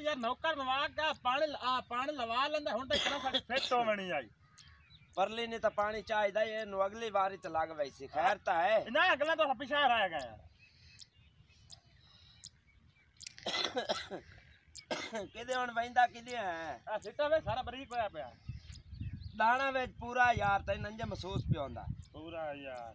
ਯਾਰ ਨੌਕਰ ਲਵਾ ਕੇ ਪਾਣੀ ਆ ਪਾਣੀ ਲਵਾ ਲੈਂਦਾ ਹੁਣ ਤਾਂ ਕਿਹੜਾ ਸਾਡੀ ਫਿੱਟ ਹੋਵਣੀ ਆਈ? ਪਰਲੀ ਨੇ ਤਾਂ ਪਾਣੀ ਚਾਹੀਦਾ ਇਹਨੂੰ ਅਗਲੀ ਵਾਰੀ ਤੇ ਲੱਗ ਵੈਸੀ ਖੈਰ ਤਾਂ ਹੈ। ਇਹਨਾਂ ਅਗਲਾ ਤਾਂ ਪਿਛਾ ਰਹਿ ਗਿਆ। ਯਾਰ ਕਿਤੇ ਹੁਣ ਵੈਂਦਾ ਕਿਤੇ ਹੈ? ਆ ਸਿੱਟਾ ਵੇ ਸਾਰਾ ਬਰੀਕ ਹੋਇਆ ਪਿਆ। ਦਾਣਾ ਵਿੱਚ ਪੂਰਾ ਯਾਰ ਤੈਨੂੰ ਨੰਜਾ ਮਹਿਸੂਸ ਪਿਆ ਹੁੰਦਾ। ਪੂਰਾ ਯਾਰ।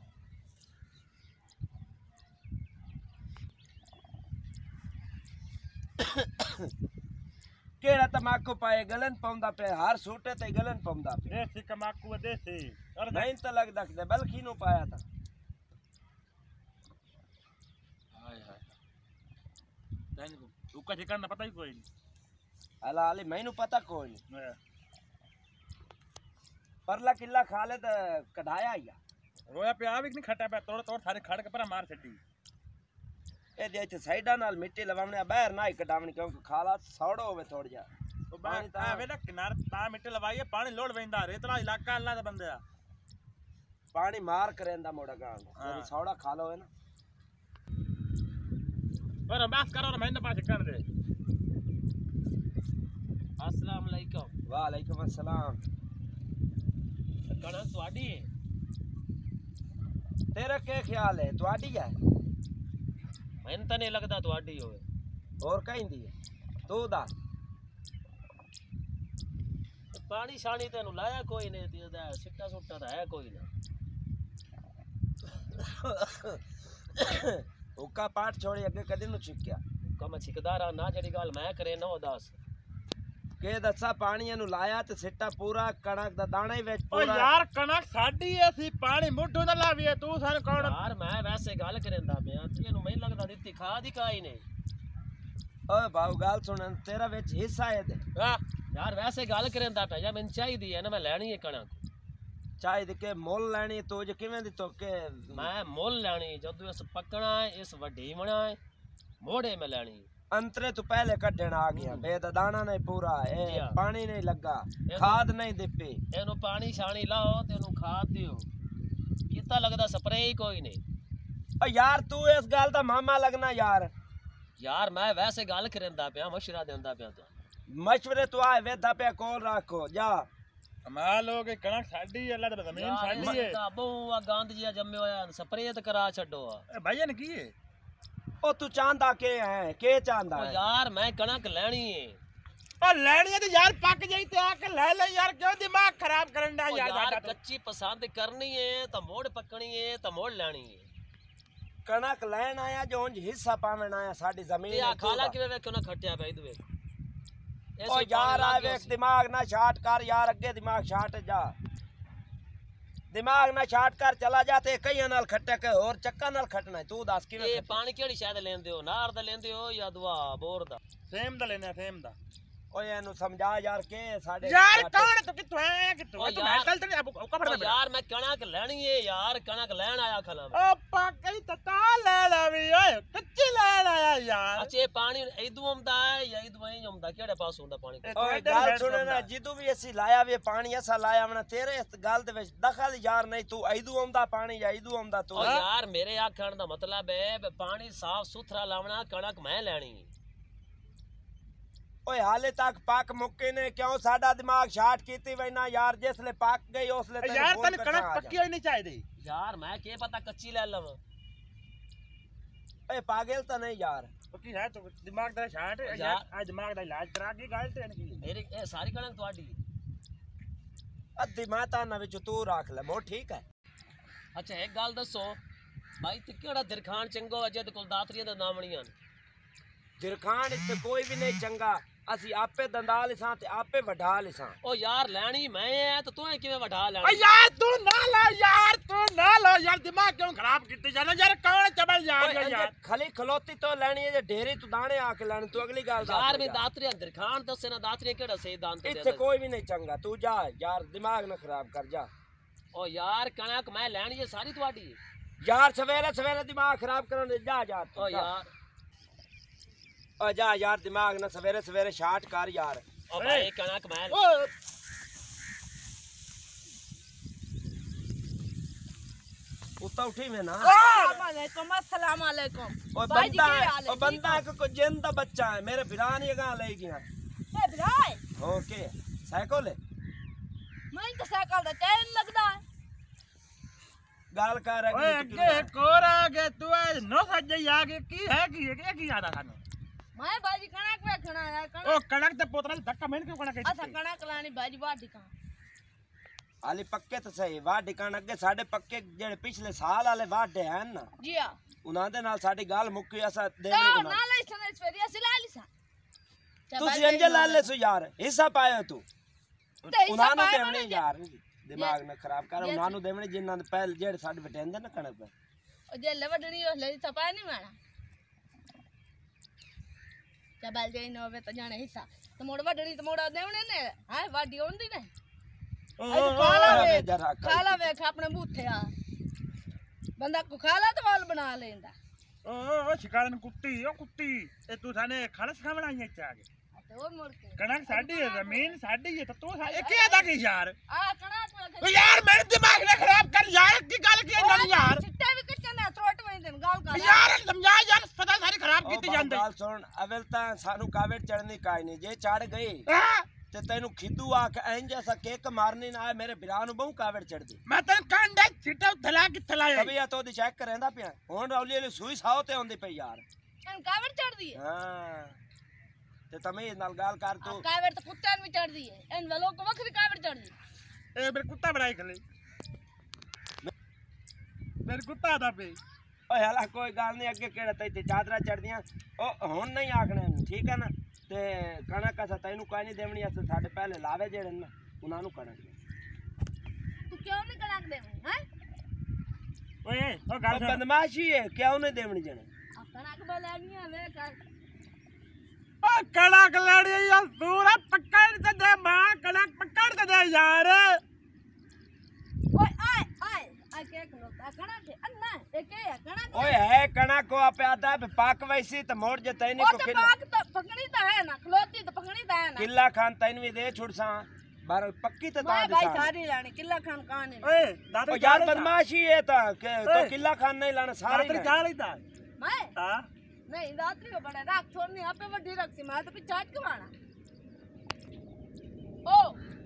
હેડા તમાકુ પાએ ગલન પૌંદા પે હાર છૂટે તે ગલન પૌંદા પે દેસી કમાકુ દેસી નહીં તલક દખ દે બલખી નું પાયા તા હાય હાય તને ઉકા ઠેકાણ પતા કોઈ નહીં અલા અલી મૈનું પતા કોઈ નહીં परला किला खा ले तो कढ़ाया रोया पे आवे नहीं खटा पे तोड़ तोड़ थारे खड़ के पर मार छटी ਇਹਦੇ ਇੱਥੇ ਸਾਈਡਾਂ ਨਾਲ ਮਿੱਟੀ ਲਵਾਉਣੀ ਆ ਬਾਹਰ ਨਾ ਹੀ ਕਢਾਵਣੀ ਕਿਉਂਕਿ ਖਾਲਾ ਸੌੜੋ ਹੋਵੇ ਥੋੜ ਜਾ ਉਹ ਬਾਹਰ ਤਾਂ- ਨਾ ਕਿਨਾਰ ਤਾਂ ਮਿੱਟੀ ਲਵਾਈਏ ਪਾਣੀ ਲੋੜ ਵੈਂਦਾ ਰੇਤਲਾ ਇਲਾਕਾ ਅੱਲਾ ਦਾ ਬੰਦੇ ਆ। ਪਾਣੀ ਮਾਰ ਕਰੇਂਦਾ ਮੋੜਾ ਗਾਂ। ਜੇ ਸੌੜਾ ਖਾ ਲੋ ਨਾ। ਪਰ ਬਸ ਕਰੋ ਨਾ ਮੈਨੂੰ ਪਾਸ ਕਰ ਦੇ। ਅਸਲਾਮ ਅਲੈਕਮ। ਵਾਲੇਕੁਮ ਅਸਲਾਮ। ਕਣਕ ਤੁਹਾਡੀ? ਤੇਰਾ ਕੀ ਖਿਆਲ ਹੈ ਤੁਹਾਡੀ ਹੈ? ਮੈਨੂੰ ਤਾਂ ਨਹੀਂ ਲੱਗਦਾ ਤੁਹਾਡੀ ਹੋਵੇ। ਹੋਰ ਕਹਿੰਦੀ ਹੈ? ਤੂੰ ਦੱਸ। ਪਾਣੀ ਸ਼ਾਣੀ ਤੈਨੂੰ ਲਾਇਆ ਕੋਈ ਨਹੀਂ ਤੇ ਉਹਦਾ ਸਿੱਟਾ ਸੁੱਟਾ ਤਾਂ ਹੈ ਕੋਈ ਨਾ। ਹੁੱਕਾ ਪਾਠ ਛੋੜੀ ਅੱਗੇ ਕਦੇ ਨੂੰ ਚੁੱਕਿਆ। ਕਮ ਛਿਕਦਾਰਾ ਨਾ ਜਿਹੜੀ ਗੱਲ ਮੈਂ ਕਰੇ ਨਾ ਉਹ ਦੱਸ। ਕਿ ਦੱਸਾ ਪਾਣੀ ਇਹਨੂੰ ਲਾਇਆ ਤੇ ਸਿੱਟਾ ਪੂਰਾ ਕਣਕ ਦਾ ਦਾਣਾ ਹੀ ਵਿੱਚ ਓ ਪੂਰਾ। ਯਾਰ ਕਣਕ ਸਾਡੀ ਅਸੀਂ ਪਾਣੀ ਮੁੱਢੋਂ ਨਾ ਲਾਵੀਏ ਤੂੰ ਸਾਨੂੰ ਕੌਣ ਯਾਰ ਮੈਂ ਵੈਸੇ ਗੱਲ ਕਰੇਂਦਾ ਪਿਆ ਤੈਨੂੰ ਮੈਨੂੰ ਲੱਗਦਾ ਦਿੱਤੀ ਖਾਦ ਹੀ ਕਾਈ ਨਹੀਂ ਓਏ ਬਾਉ ਗੱਲ ਸੁਣ ਤੇਰਾ ਵਿੱਚ ਹਿੱਸਾ ਹੈ ਤੇ। ਆ ਯਾਰ ਵੈਸੇ ਗੱਲ ਕਰੇਂਦਾ ਪਿਆ ਜਾਂ ਮੈਨੂੰ ਚਾਹੀਦੀ ਹੈ ਨਾ ਮੈਂ ਲੈਣੀ ਹੈ ਕਣਕ। ਚਾਹੀਦੀ ਕਿ ਮੁੱਲ ਲੈਣੀ ਤੂੰ ਜੇ ਕਿਵੇਂ ਦੀ ਤੋਕੇ ਮੈਂ ਮੁੱਲ ਲੈਣੀ ਜਦੋਂ ਇਸ ਪੱਕਣਾ ਹੈ ਇਸ ਵੱਡੀ ਬਣਾ ਹੈ ਮੋੜੇ ਮੈਂ ਲੈਣੀ। अंतरे तो पहले कढ़ण आ गया बेद दाना नहीं पूरा ए पानी नहीं लगा खाद नहीं दिपी एनु पानी छाणी लाओ ते एनु खाद दियो कितना लगदा स्प्रे ही कोई नहीं ओ यार तू इस गल दा मामा लगना यार यार मैं वैसे गल करंदा पिया मशवरा देंदा पिया तो मशवरे तो आए वेदा पे कॉल रखो जा ਕਮਾਲ ਹੋ ਗਈ ਕਣਕ ਸਾਡੀ ਅੱਲਾ ਦਾ ਜ਼ਮੀਨ ਸਾਡੀ ਹੈ ਤਾਂ ਬੂਆ ਗੰਦ ਜਿਹਾ ਜੰਮਿਆ ਹੋਇਆ ਸਪਰੇਅ ਤੇ ਕਰਾ ਛੱਡੋ ਆ ਭਾਈ ਇਹਨ ਕੀ ਹੈ ਉਹ ਤੂੰ ਚਾਹੁੰਦਾ ਕੀ ਹੈ ਕੀ ਚਾਹੁੰਦਾ ਉਹ ਹੈ ਯਾਰ ਮੈਂ ਕਣਕ ਲੈਣੀ ਏ ਓ ਲੈਣੀ ਹੈ ਤੇ ਯਾਰ ਪੱਕ ਜਾਈ ਤੇ ਆ ਕੇ ਲੈ ਲੈ ਯਾਰ ਕਿਉਂ ਦਿਮਾਗ ਖਰਾਬ ਕਰਨ ਦਾ ਉਹ ਯਾਰ ਯਾਰ ਸਾਡਾ ਤੂੰ? ਕੱਚੀ ਪਸੰਦ ਕਰਨੀ ਏ ਤਾਂ ਮੋੜ ਪੱਕਣੀ ਏ ਤਾਂ ਮੋੜ ਲੈਣੀ ਏ ਕਣਕ ਲੈਣ ਆਇਆ ਜੋ ਉਂਝ ਹਿੱਸਾ ਪਾਵਣ ਆਇਆ ਸਾਡੀ ਜ਼ਮੀਨ ਤੇ ਆ ਹੈ, ਤੂੰ ਖਾਲਾ ਦੱਸ। ਕਿਵੇਂ ਵੇਖੋ ਨਾ ਖੱਟਿਆ ਪਿਆ ਇਹਦੇ ਵੇਖ ਓ ਯਾਰ ਆ ਵੇਖ ਦਿਮਾਗ ਨਾ ਸ਼ਾਟ ਕਰ ਯਾਰ ਅੱਗੇ ਦਿਮਾਗ ਸ਼ਾਟ ਜਾ ਦਿਮਾਗ ਨਾ ਸ਼ਾਟ ਕਰ ਚਲਾ ਜਾ ਤੇ ਕਈਆਂ ਨਾਲ ਖੱਟਿਆ ਕੇ ਹੋਰ ਚੱਕਾ ਨਾਲ ਖੱਟਣਾ ਹੈ। ਤੂੰ ਦੱਸ ਕਿਵੇਂ ਇਹ? ਪਾਣੀ ਕਿਹੜੀ ਸ਼ਾਇਦ ਲੈਂਦੇ ਹੋ ਨਾਰ ਦਾ ਲੈਂਦੇ ਹੋ ਜਾਂ ਦੁਆ ਬੋਰ ਦਾ ਫੇਮ ਦਾ ਲੈਣਾ ਫੇਮ ਦਾ ਓਏ ਇਹਨੂੰ ਸਮਝਾ ਯਾਰ ਕੇ ਸਾਡੇ ਯਾਰ ਕੌਣ ਤੂੰ ਕਿੱਥੋਂ ਆਇਆ ਕਿੱਥੋਂ ਓ ਤੂੰ ਯਾਰ- ਮੈਟਲ ਤੇ ਔਕਾ ਫੜਦਾ ਉਹ ਯਾਰ ਮੈਂ ਕਣਕ ਲੈਣੀ ਏ ਯਾਰ ਕਣਕ ਲੈਣ ਆਇਆ ਖਲਾ ਮੈਂ। ਓ ਪੱਕਈ ਤਤਾ ਲੈ ਲੈ ਵੀ ਓਏ ਕੱਚੀ ਲੈ ਲਾਇਆ ਯਾਰ। ਅੱਛਾ ਇਹ ਪਾਣੀ ਇਦੋਂ ਆਉਂਦਾ ਹੈ ਜਾਂ ਇਦੋਂ ਐਂ ਆਉਂਦਾ? ਕਿਹੜੇ ਪਾਸ ਹੁੰਦਾ ਪਾਣੀ? ਇਹ ਓਏ ਤੁਹਾਡੇ ਗੱਲ ਹੈਡ ਸੁਣ ਨਾ ਬੰਦਾ। ਜਦੋਂ ਵੀ ਅਸੀਂ ਲਾਇਆ ਵੀ ਪਾਣੀ ਅਸਾਂ ਲਾਇਆ ਵਣਾ ਤੇਰੇ ਇਸ ਗੱਲ ਦੇ ਵਿੱਚ ਦਖਲ ਯਾਰ ਨਹੀਂ ਤੂੰ ਐਦੂ ਆਉਂਦਾ ਪਾਣੀ ਜਾਂ ਐਦੂ ਆਉਂਦਾ ਤੂੰ। ਯਾਰ ਮੇਰੇ ਆਖਣ ਦਾ ਮਤਲਬ ਹੈ ਪਾਣੀ ਸਾਫ਼ ਸੁਥਰਾ ਲਾਵਣਾ ਕਣਕ ਮੈਂ ਲੈਣੀ। ਓਏ ਹਾਲੇ ਤੱਕ ਪੱਕ ਮੁੱਕੇ ਨੇ ਕਿਉਂ ਸਾਡਾ ਦਿਮਾਗ ਸ਼ਾਟ ਕੀਤੀ ਵੈਨਾ ਯਾਰ ਜਿਸਲੇ ਪੱਕ ਗਈ ਉਸਲੇ ਤੈਨੂੰ ਯਾਰ ਫੋਨ ਤੈਨੂੰ ਕਰਨਾ ਕਣਕ ਆ ਜਾ। ਪੱਕੀ ਹੋਈ ਨਹੀਂ ਚਾਹੀਦੀ ਯਾਰ ਮੈਂ ਕੀ ਪਤਾ ਕੱਚੀ ਲੈ ਲਵਾਂ ਓਏ ਪਾਗਲ ਤਾਂ ਨਹੀਂ ਯਾਰ ਪੱਕੀ ਹੈ ਤੂੰ ਦਿਮਾਗ ਦਾ ਸ਼ਾਟ ਯਾਰ- ਯਾਰ ਅੱਜ ਦਿਮਾਗ ਦਾ ਇਲਾਜ ਕਰਾ ਕੇ ਗੱਲ ਤੇ ਨਹੀਂ ਕੀ ਮੇਰੀ ਇਹ ਸਾਰੀ ਕਣਕ ਤੁਹਾਡੀ ਅੱਧੀ ਮਾਤਾ ਨਾ ਵਿੱਚ ਤੂੰ ਰੱਖ ਲੈ ਮੋ ਠੀਕ ਹੈ ਅੱਛਾ ਇੱਕ ਗੱਲ ਦੱਸੋ ਭਾਈ ਤੇ ਕਿਹੜਾ ਦਿਰਖਾਨ ਚੰਗੋ ਅਜੇ ਤੇ ਕੋਲ ਦਾਤਰੀਆਂ ਦੇ ਨਾਮਣੀਆਂ ਨੇ ਦਿਰਖਾਨ ਇੱਥੇ ਕੋਈ ਵੀ ਨਹੀਂ ਚੰਗਾ ਅਸੀਂ ਆਪੇ ਦੰਦਾਲ ਲਿਸਾਂ ਤੇ ਆਪੇ ਵਢਾ ਲਿਸਾਂ ਓ ਯਾਰ ਲੈਣੀ ਮੈਂ ਐ ਤਾਂ ਤੂੰ ਕਿਵੇਂ ਵਢਾ ਓ ਲੈਣੀ ਯਾਰ ਤੂੰ ਨਾ ਲਾ ਯਾਰ ਤੂੰ ਨਾ ਲਾ ਯਾਰ ਦਿਮਾਗ ਕਿਉਂ ਖਰਾਬ ਕੀਤੀ ਜਾਂਦਾ ਯਾਰ ਕੌਣ ਚਬਲ ਯਾਰ ਓਏ ਯਾਰ ਇਹ ਖਲੀ ਖਲੋਤੀ ਤੋਂ ਲੈਣੀ ਹੈ ਜੇ ਢੇਰੀ ਤੂੰ ਦਾਣੇ ਆ ਕੇ ਲੈਣ ਤੂੰ ਅਗਲੀ ਗੱਲ ਦੱਸ ਯਾਰ ਦੇ ਵੀ ਦਾਤਰੀਆਂ ਦਿਰਖਾਨ ਦੱਸੇ ਨਾ ਦਾਤਰੀਆਂ ਕਿਹੜਾ ਸਹੀ ਦਾਨ ਤੇ ਇੱਥੇ ਕੋਈ ਵੀ ਨਹੀਂ ਚੰਗਾ ਤੂੰ ਜਾ ਯਾਰ ਦਿਮਾਗ ਨਾ ਖਰਾਬ ਕਰ ਜਾ ਓ ਯਾਰ ਕਣਕ ਮੈਂ ਲੈਣੀ ਹੈ ਸਾਰੀ ਤੁਹਾਡੀ ਯਾਰ ਸਵੇਰੇ ਸਵੇਰੇ ਦਿਮਾਗ ਖਰਾਬ ਕਰਨ ਦੇ ਜਾ ਜਾ ਤੂੰ ਓ ਜਾ। ਯਾਰ जा यार दिमाग ना सवेरे सवेरे शाट कर यार। ओ भाई क्या ना कमाल कुत्ता उठी में ना। वालेकुम अस्सलाम वालेकुम ओ बंदा ओ बंदा को को ज़िंदा बच्चा है मेरे बिरा नहीं गा ले गया? ए बिरा ओके साइकिल है? मैं तो साइकिल दा टाइम लगदा है। गाल का रख ओए अगे आगे तू नो सज जागे की है की है की आदा खाना माय भाजी कणक में खणा यार कणक। ओ कणक तो ते पोतरा धक्का मैंने क्यों कणक अच्छा कणक लानी भाजी बाहर दिखा आले पक्के तो सही वाह ठिकाना अगे साडे पक्के जेड़े पिछले साल आले वाडे हैं ना। जी हाँ। उना दे नाल साडी गाल मुक्की असा दे ना ना ले सने फेरी असी ला ली सा। तू अंजल ला ले सो यार हिस्सा पायो तू। उना नु देवणे यार दिमाग में खराब कर उना नु देवणे जिन्ना पहले जेड़े साडे बटेंदे ना कणक। पे ओ जे लवडणी ओ ले सपाय नहीं माना કે બાલ જઈને હવે તો જાણે હિસા તમોડ વાડડી તમોડા દેવણે ને હા વાડી ઓંદી ને ખાલાવે ખાલાવે આપણે બૂથે આ ਬੰਦਾ ਕੁਖਾਲਾ ਤਵਾਲ ਬਣਾ ਲੈਂਦਾ। ਓ ਸ਼ਿਕਾਰਨ ਕੁੱਤੀ ਓ ਕੁੱਤੀ। ਇਹ ਤੂੰ ਥਾਨੇ ਖਲਸ ਖਾਵਣਾਈਆਂ ਚ ਆ ਗਏ ਕਣਕ ਸਾਡੀ ਹੈ ਜ਼ਮੀਨ ਸਾਡੀ ਹੈ ਤਾਂ ਤੂੰ ਇਹ ਕੀ ਆਦਾ ਕੀ ਯਾਰ? ਆ ਕਣਕ ਓ ਯਾਰ ਮੇਰੇ ਦਿਮਾਗ ਨੇ ਖਰਾਬ ਕਰ ਯਾਰ ਕੀ ਗੱਲ ਕੀ ਨਾ ਯਾਰ? ਚਿੱਟਾ ਵੀ ત્રોટ વઈ દેન ગાલ ગાલ યાર સમજા યાર ਹਸਪਤਾਲ ਸਾਰੇ ਖਰਾਬ ਕੀਤੇ ਜਾਂਦੇ। ਗੱਲ ਸੁਣ ਅਵਲ ਤਾਂ ਸਾਨੂੰ ਕਾਵੇ ਚੜਨੀ ਕਾਇ ਨਹੀਂ ਜੇ ਚੜ ਗਏ ਤੇ ਤੈਨੂੰ ਖਿੱਦੂ ਆਖ ਐਂ ਜੈਸਾ ਕੇਕ ਮਾਰਨੇ ਨਾ ਮੇਰੇ ਵਿਰਾ ਨੂੰ ਬਹੁ ਕਾਵੜ ਚੜਦੀ ਮੈਂ ਤੈਨੂੰ ਕੰਡੇ ਛਿੱਟਾ ਥਲਾ ਕਿ ਥਲਾਇਆ ਤਬੀਅਤ ਉਹਦੀ ਚੈੱਕ ਰਹਿੰਦਾ ਪਿਆ। ਹੁਣ ਰੌਲੀ ਵਾਲੀ ਸੂਈ ਸਾਹ ਤੇ ਆਉਂਦੀ ਪਈ ਯਾਰ। ਤਨ ਕਾਵੜ ਚੜਦੀ ਹੈ? ਹਾਂ। ਤੇ ਤਮੇ ਨਾਲ ਗੱਲ ਕਰ ਤੂੰ। ਕਾਵੜ ਤਾਂ ਕੁੱਤਿਆਂ ਨੂੰ ਵੀ ਚੜਦੀ ਹੈ। ਐਨ ਵਲੋਂ ਕੋ ਵੱਖਰੀ ਕਾਵੜ ਚੜਦੀ ਇਹ ਮੇਰੇ ਕੁੱਤਾ ਬਣਾਈ ਖਲੇ। ਫਿਰ ਕੁੱਤਾ ਦਾ ਪੇ ਓਏ ਹਾਲਾ ਕੋਈ ਗੱਲ ਨਹੀਂ ਅੱਗੇ ਕਿਹੜਾ ਤੈ ਤੇ ਚਾਦਰਾ ਚੜਦੀਆਂ ਉਹ ਹੁਣ ਨਹੀਂ ਆਖਣਾ ਇਹਨੂੰ, ਠੀਕ ਹੈ ਨਾ? ਤੇ ਕਣਕ ਅਸਾਂ ਤੈਨੂੰ ਕੋਈ ਨਹੀਂ ਦੇਵਣੀ ਅਸਾਂ ਸਾਡੇ ਪਹਿਲੇ ਲਾਵੇ ਜਿਹੜੇ ਨੇ ਉਹਨਾਂ ਨੂੰ ਕਣਕ ਦੇ ਤੂੰ ਕਿਉਂ ਨਹੀਂ ਕਣਕ ਦੇਵੇਂ ਹੈ? ਓਏ ਉਹ ਗੱਲ ਸੁਣ। ਬਦਮਾਸ਼ੀ ਹੈ ਕਿਉਂ ਨਹੀਂ ਦੇਵਣੀ ਜਣੇ? ਆ ਕਣਕ ਬੇ ਲੈਣੀ ਆ ਵੇ ਕਰ। ਓ ਕਣਕ ਲੜੀ ਯਾਰ ਸੂਰਾ ਪੱਕੜ ਤੇ ਦੇ ਮਾਂ ਕਣਕ ਪੱਕੜ ਤੇ ਦੇ ਯਾਰ। ओए है कणा को आप आता है पाक वैसी तो मोड़ जे तैनी को किला पाक तो पकड़ी तो है ना खलोती तो पकड़ी तो है ना किला खान तैन भी दे छुड़ सा बारल पक्की तो दा भाई सारी लाने किला खान कान है ओए दादा यार बदमाशी है ता तो किला खान नहीं लाना सारे दादा जा लेता मैं हाँ नहीं रात्रि को बड़ा राख छोड़नी आपे वड्डी रख सी मैं तो पे चाट कमाना ओ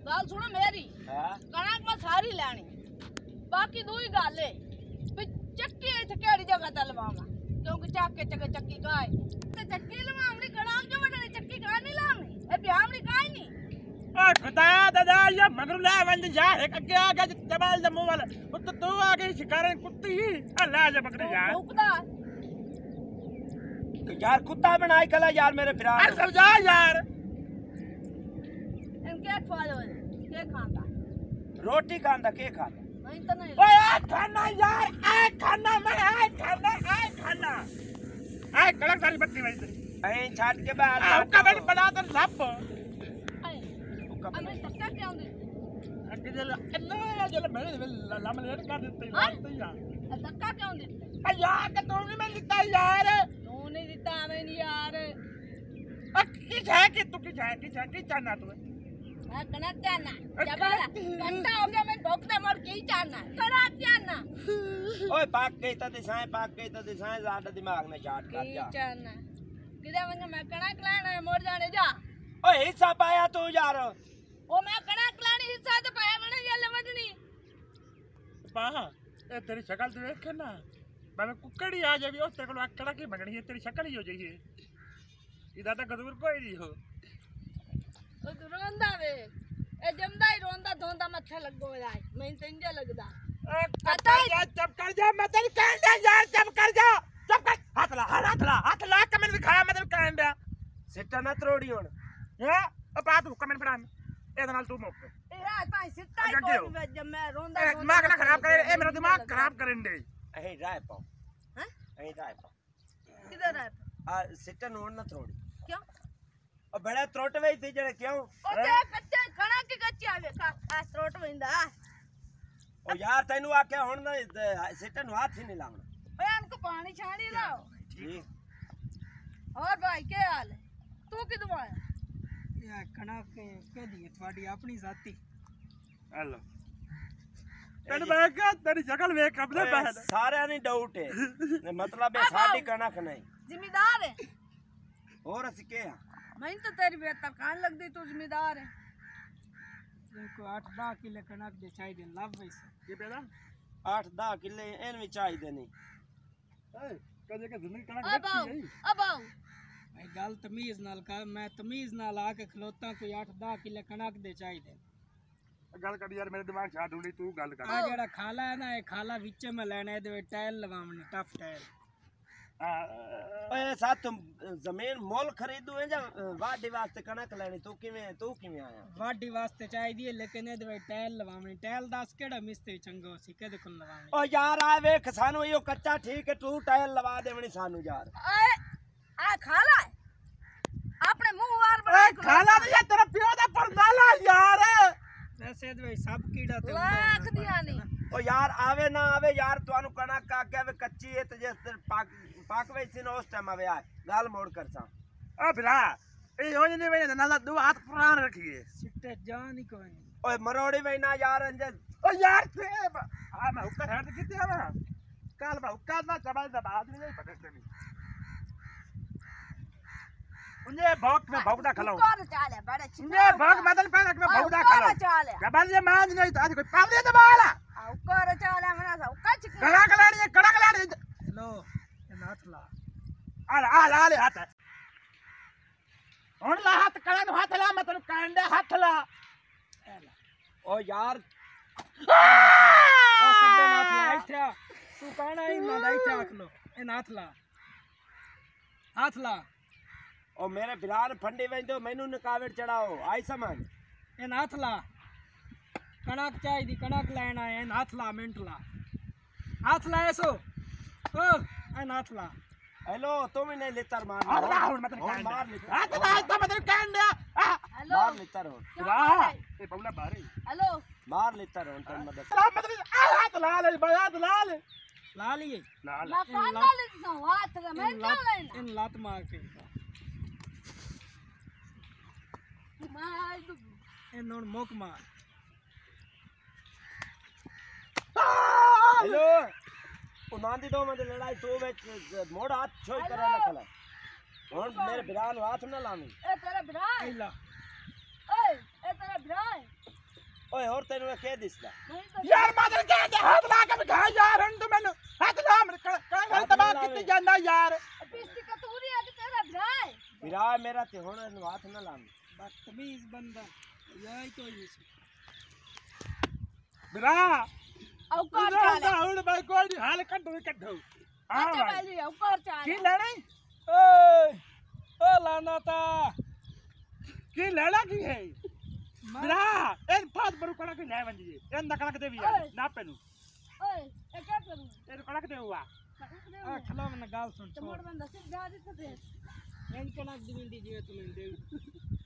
गाल सुनो मेरी हाँ कणाक में सारी लानी बाकी दो ही गल है भी चक्की इत्थे केड़ी जगह ते लवावां क्योंकि चाके चके चक्की का है ते चक्की लवावनी कणक जो वडनी चक्की का नहीं लावनी ए ब्यावनी का ही नहीं ਓ ਖੁਦਾ ਦਾਦਾ ਇਹ ਮਗਰ ਲੈ ਵੰਜ ਯਾਰ ਇੱਕ ਅੱਗੇ ਆ ਗਿਆ ਜਮਾਲ ਜੰਮੂ ਵਾਲਾ ਉਹ ਤੂੰ ਆ ਗਈ ਸ਼ਿਕਾਰਨ ਕੁੱਤੀ ਆ ਲੈ ਜਾ ਬੱਕਰੀ ਯਾਰ भूखदा ਯਾਰ ਕੁੱਤਾ ਬਣਾਈ ਕਲਾ ਯਾਰ ਮੇਰੇ ਫਿਰਾ ਆ ਸਮਝਾ ਯਾਰ इनके अठवाल हो के खाता ਰੋਟੀ ਖਾਂਦਾ ਕੀ ਖਾਂਦਾ तो ओए आज खाना यार आज खाना मैं आज खाना आज खाना। आज कड़क सारी बत्ती भाई ऐ छाट के बाहर आपका बड़ी बड़ा तो सब अरे तक्का क्या होंगे अकेले अल्लाह जल मेरे लाम लेट कर देते हैं हाँ? तक्का क्या होंगे यार का तो नहीं मैं जीता यार। तू नहीं जीता मैं नहीं यार। किस है कि तू किस है किस है किस जाना तुम्हें ಗಣತ್ಯಾನ ಜಬಾಲ ಗಂಟ ಹೋಗ್ಯ ಮೇಲೆ ಡೋಕ್ತೆ ಮಾಡಿ ಕೀಚಾನ ಗಣತ್ಯಾನ ओए पाक गई तो दिशाएँ पाक गई तो दिशाएँ ज़्यादा दिमाग में चाट कर जा चाना किदा मंगे मैं कणा कलाना मोर जाने जा ओए हिस्सा पाया तू जा रो ओ मैं कणा कलानी हिस्सा तो पाया बने जा लवडनी पा ए तेरी शक्ल तो देख ना मैं कुकड़ी आ जावी ओ तेरे को अकड़ा की बगड़ी है तेरी शक्ल ही हो जाई है इदा तो गदूर कोई नहीं हो રોંદા વે એ જમદાઈ રોંદા ધોંદા મથે લગો જાય મેં તંજે લગદા કતાઈ ચપ કર જા મતલ કાંડા યાર ચપ કર જા ચપ કર હાથ લા હાથ લા હાથ લા કમેન વિખાયા મતલ કાંડા ਸਿੱਟਾ ਨਾ ਤਰੋੜੀ ਹੁਣ ਹੈ ਆ ਪਾ ਤੂੰ ਕਮੈਂਟ ਬਣਾ ਇਹਦੇ ਨਾਲ ਤੂੰ ਮੁੱਕ ਇਹ ਰਾਤ ਭਾਈ ਸਿੱਟਾ ਹੀ ਕੋਈ ਵਿੱਚ ਮੈਂ ਰੋਂਦਾ ਰੋਂਦਾ ਦਿਮਾਗ ਨਾ ਖਰਾਬ ਕਰੇ ਇਹ ਮੇਰਾ ਦਿਮਾਗ ਖਰਾਬ ਕਰਨ ਦੇ ਇਹ ਰਾਇ ਪਾਓ ਹੈ ਇਹ ਰਾਇ ਪਾਓ ਕਿਧਰ ਰਾਇ ਪਾਓ ਆ ਸਿੱਟਾ ਨੂੰ ਨਾ ਤਰੋੜੀ ਉਹ ਬੜਾ ਤਰੋਟਵੇਂ ਸੀ ਜਿਹੜੇ ਕਿਉਂ ਉਹਦੇ ਕੱਚੇ ਘਣਾ ਕਿ ਕੱਚੇ ਆਵੇ ਆ ਤਰੋਟਵੇਂ ਦਾ ਉਹ ਯਾਰ ਤੈਨੂੰ ਆਖਿਆ ਹੁਣ ਨਾ ਸਿੱਟੇ ਨੂੰ ਹੱਥ ਹੀ ਨਹੀਂ ਲਾਉਣਾ ਓਏ ਅਨਕ ਪਾਣੀ ਛਾਣੀ ਲਾਓ ਠੀਕ ਹੋਰ ਭਾਈ ਕੀ ਹਾਲ ਹੈ ਤੂੰ ਕਿਦੋਂ ਆਇਆ ਯਾ ਕਣਾ ਕੇ ਕਹਦੀ ਹੈ ਤੁਹਾਡੀ ਆਪਣੀ ਜ਼ਾਤੀ ਹਲੋ ਤੈਨੂੰ ਮੈਂ ਕਿਹਾ ਤੇਰੀ ਸ਼ਕਲ ਵੇਖ ਕਬਲੇ ਬਹਿ ਸਾਰਿਆਂ ਦੀ ਡਾਊਟ ਹੈ ਮਤਲਬ ਇਹ ਸਾਡੀ ਕਣਕ ਨਹੀਂ ਜ਼ਿੰਮੇਦਾਰ ਹੈ ਹੋਰ ਅਸੀਂ ਕੀ ਆ मैं तो तेरी बेहतर कान लग दी तू जिम्मेदार है? देखो आठ दह किले कणक दे चाहिए लाभ पैसे ये पैदा? आठ दह किले इन में चाहिए नहीं ए कजे के ज़िंदगी कणक अब आओ अब आओ। भाई गल तमीज नाल कर मैं तमीज नाल आके खलोता कोई आठ दह किले कणक दे चाहिए गल कर यार मेरे दिमाग से हाथ ढूंढी तू गल कर। आ जेड़ा खाला है ना ये खाला विच में लेना है दे टाइल लगावनी टफ टाइल। ਓਏ ਸਾ ਤੂੰ ਜ਼ਮੀਨ ਮੁੱਲ ਖਰੀਦੂ ਹੈ ਜਾਂ ਵਾਢੀ ਵਾਸਤੇ ਕਣਕ ਲੈਣੀ ਤੂੰ ਕਿਵੇਂ ਤੂੰ ਕਿਵੇਂ ਆਇਆ ਵਾਢੀ ਵਾਸਤੇ ਚਾਹੀਦੀ ਹੈ ਲੇਕਿਨ ਇਹਦੇ ਵਿੱਚ ਟੈਲ ਲਵਾਵਣੀ ਟੈਲ ਦੱਸ ਕਿਹੜਾ ਮਿਸਤਰੀ ਚੰਗਾ ਸੀ ਕਿਹਦੇ ਕੋਲ ਲਵਾਵਣੀ ਓ ਯਾਰ ਆ ਵੇਖ ਸਾਨੂੰ ਇਹੋ ਕੱਚਾ ਠੀਕ ਹੈ ਤੂੰ ਟੈਲ ਲਵਾ ਦੇਵਣੀ ਸਾਨੂੰ ਯਾਰ ਓਏ ਆ ਖਾ ਲੈ ਆਪਣੇ ਮੂੰਹ ਵਾਰ ਬਣਾ ਕੇ ਖਾ ਲੈ ਤੇ ਤੇਰਾ ਪਿਓ ਦਾ ਪਰਨਾਲਾ ਯਾਰ ਵੈਸੇ ਇਹਦੇ ਵਿੱਚ ਸਭ ਕੀੜਾ ਤੇ ਲੱਖ ਦੀਆਂ ਨਹੀਂ ਓ ਯਾਰ ਆਵੇ ਨਾ ਆਵੇ ਯਾਰ ਤੁਹਾਨੂੰ ਕਣਕ ਆ ਕੇ ਆਵੇ ਕੱਚੀ ਹੈ ਤੇ ਜਿਸ પાકવે સીન ઓસ ટાઈમ આવે આ ગાલ મોડ કરતા અ ભરા એ યોજને વેને નાલા દો હાથ પ્રાણ રખીએ સિટ્ટે જાની કોઈ ઓય મરોડી વેના યાર અંજન ओ यार थे हाँ मैं हुक्का हट कितने आवा काल बा हुक्का ना जबाल दबा आदमी नहीं पकड़ते नहीं उन्हें भौक में भौकड़ा खलाओ कौन चाल है बड़े छिने भौक मदन पैन में भौकड़ा खलाओ चाल है जबाल ये मान नहीं तो आज कोई पावले दबाला हुक्का चाल है हमरा हुक्का चिकन कड़ा कलाड़ी कड़ा कलाड़ी हेलो हातला आला आला आले हातात कोणला हात कळण हातला मतलब कांड्या हातला ओ यार। ओ सड्डे नाथला आयथ्या तू काण आई ना दायथ्या आखलो ए नाथला। हाथला। ओ मेरे बिलार फंडे वेंदो मेनू नकावड़ चढ़ाओ। आई समझ। ए नाथला। कणक चाहिए कणक लेना है हाथला मिंटला। हाथला ऐसो। ओ। अनाथला हेलो तुम्ही नाही लेतार मार। अरे मतलब काय मार लेतार तो आता तो आता मतलब काय हेलो मार लेतार हो? वाह ए बबला बारे हेलो। मार लेतार हो तुम मदद सलाम मतलब आ हाथ लाल बयाद लाल लाल ये लाल। मैं कौन लाल सो हाथ रे मैं क्या लेना? इन लात मार के। मार। इन नोट मोक मार। हेलो। उनांदीडो में तो लड़ाई तो वे मोड़ हाथ छोड़ करे ना कला और मेरे बिरान हाथ ना लामी ए तेरा बिरान? इला ओए ए तेरा बिरान? ओए और तेरे में के दिसला तो यार मादर के के हाथ ला के बिठा यार हम तो मैंने हाथ ला मेरे कड़ा कड़ा तबाह कितनी जाना यार। पिस्ती का तूरी है तेरा बिरान? बिरान मेरा तो ते होने हाथ ना लामी बदतमीज बंदा यही तो ही बिरा औकार चाले हाउड भाई कोई हाल कंट विकेट हो हाँ भाई औकार चाले की लड़ाई ओ ओ लानाता. की लड़ा की है? मेरा एन पाद बरु कड़ा के न्याय बंदी एन नकड़ा के देवी ना पेनु ओए ए क्या करूँ? एन कड़ा के देवा आ खला में गाल सुन छोड़ मोड़ बंदा सिर्फ़ जा दे तो फिर एन कड़ा दिमिन दीजिए तुम देवी